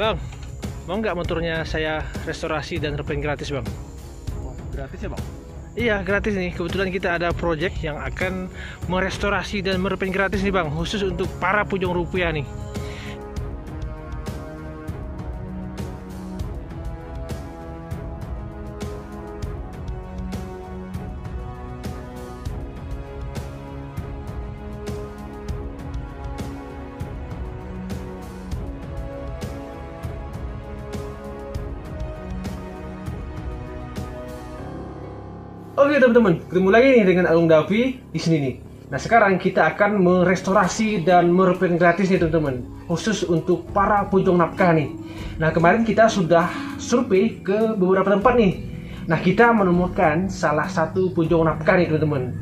Bang, mau nggak motornya saya restorasi dan repaint gratis bang? Oh, gratis ya bang? Iya gratis nih, kebetulan kita ada project yang akan merestorasi dan merepaint gratis nih bang, khusus untuk para pujung rupiah nih. Teman-teman, ketemu lagi nih dengan Alung Davi di sini nih. Nah sekarang kita akan merestorasi dan merepaint gratis nih teman-teman, khusus untuk para pujung nafkah nih. Nah kemarin kita sudah survei ke beberapa tempat nih. Nah kita menemukan salah satu pujung nafkah nih teman-teman.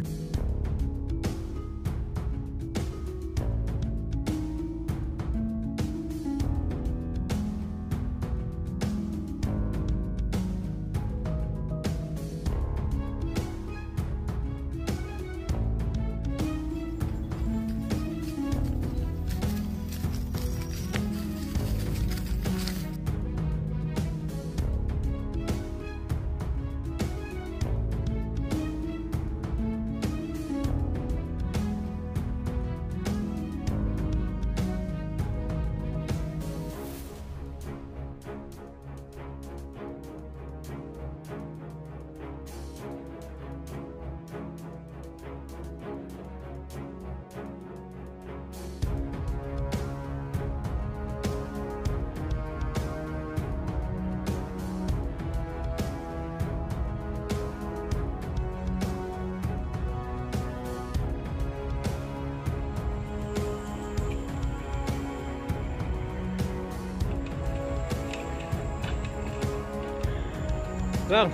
Bang,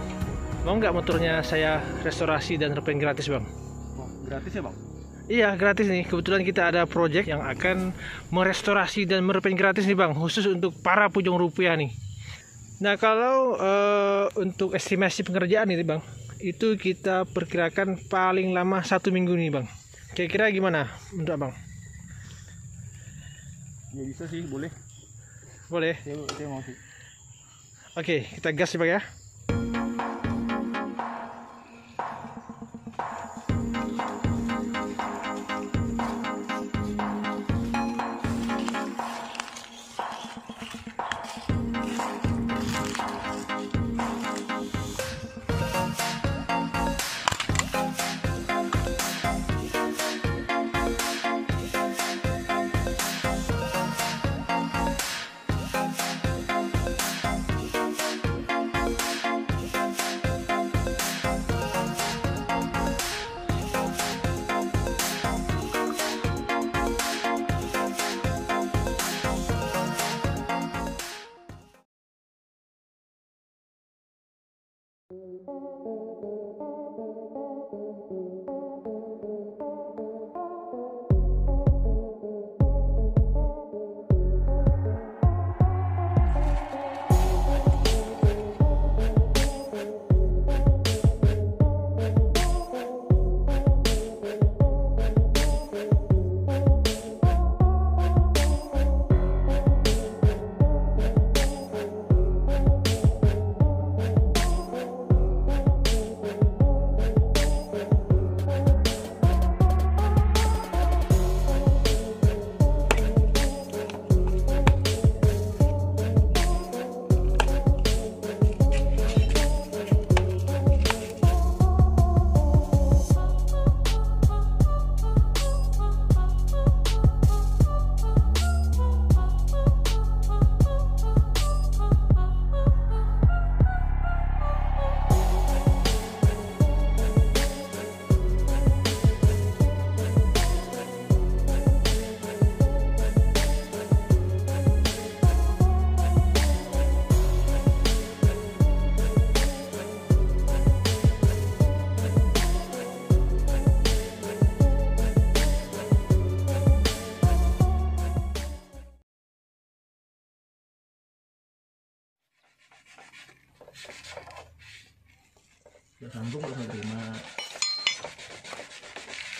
mau nggak motornya saya restorasi dan repaint gratis bang? Oh, gratis ya bang? Iya gratis nih, kebetulan kita ada project yang akan merestorasi dan merepaint gratis nih bang, khusus untuk para pujung rupiah nih. Nah kalau eh, untuk estimasi pengerjaan ini bang, itu kita perkirakan paling lama satu minggu nih bang. Kira-kira gimana untuk abang? Ya bisa sih, boleh. Boleh? Saya, saya mau sih. Oke, kita gas ya bang. Ya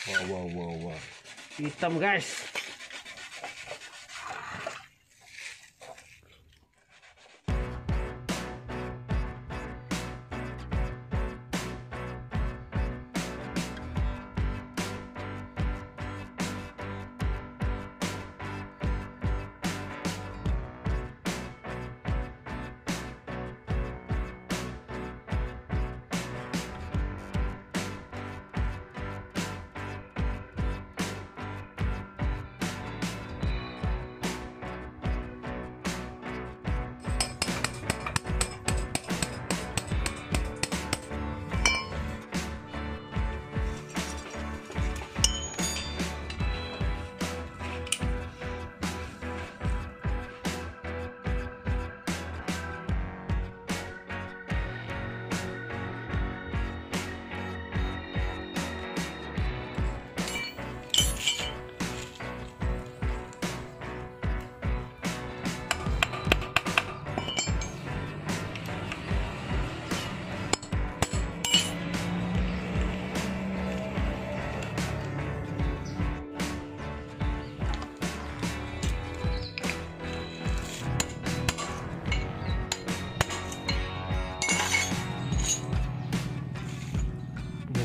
Wow, wow, wow, wow. Hitam guys.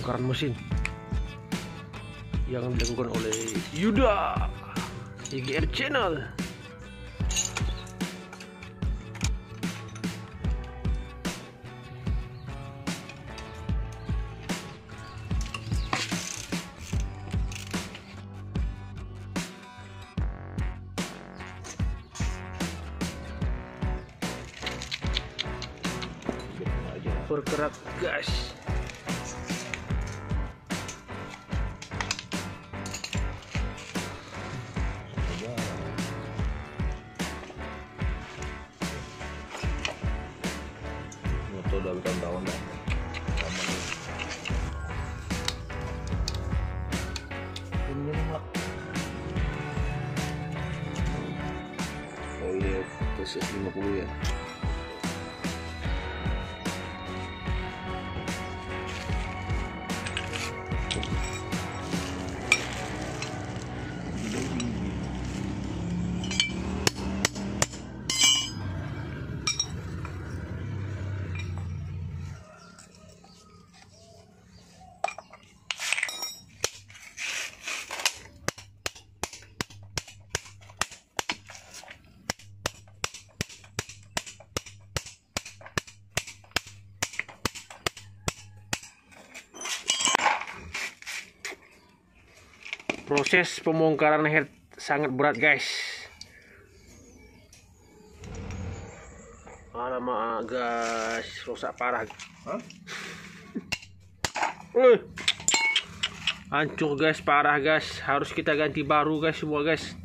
Pembongkaran mesin yang dilakukan oleh Yuda IGR Channel. bergerak gas 找不到我 proses pembongkaran head sangat berat guys. Alamak guys. Rusak parah. Hah? Eh. hancur guys. Parah guys. Harus kita ganti baru guys semua guys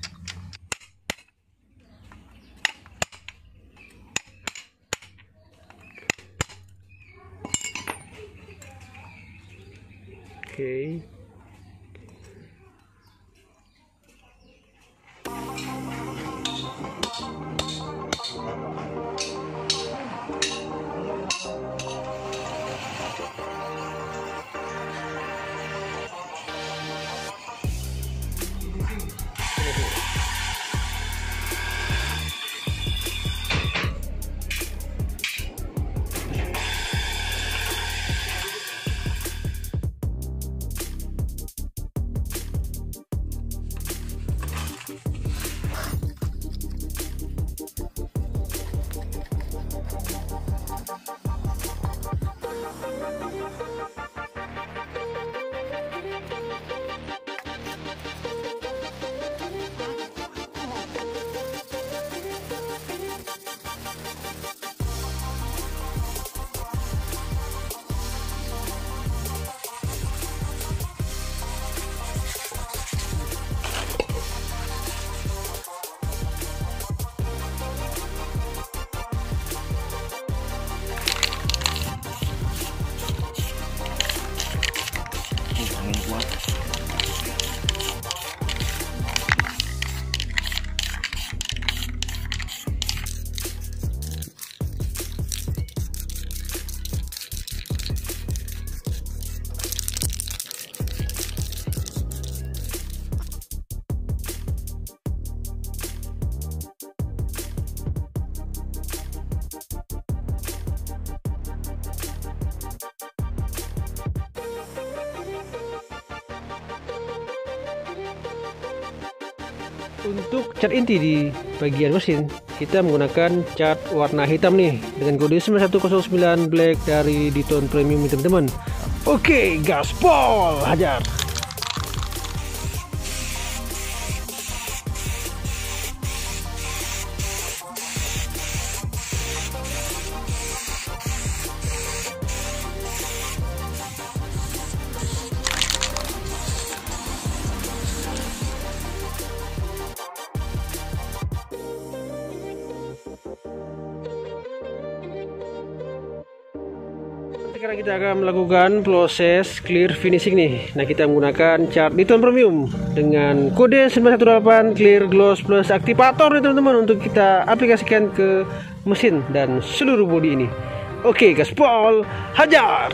Untuk cat inti di bagian mesin, kita menggunakan cat warna hitam nih dengan kode 9109 black dari Diton Premium teman-teman. Oke, gaspol, hajar. Sekarang kita akan melakukan proses clear finishing nih. Nah, kita menggunakan cat Diton Premium dengan kode 918 Clear Gloss Plus aktivator nih teman-teman untuk kita aplikasikan ke mesin dan seluruh bodi ini. Oke, gaspol, hajar!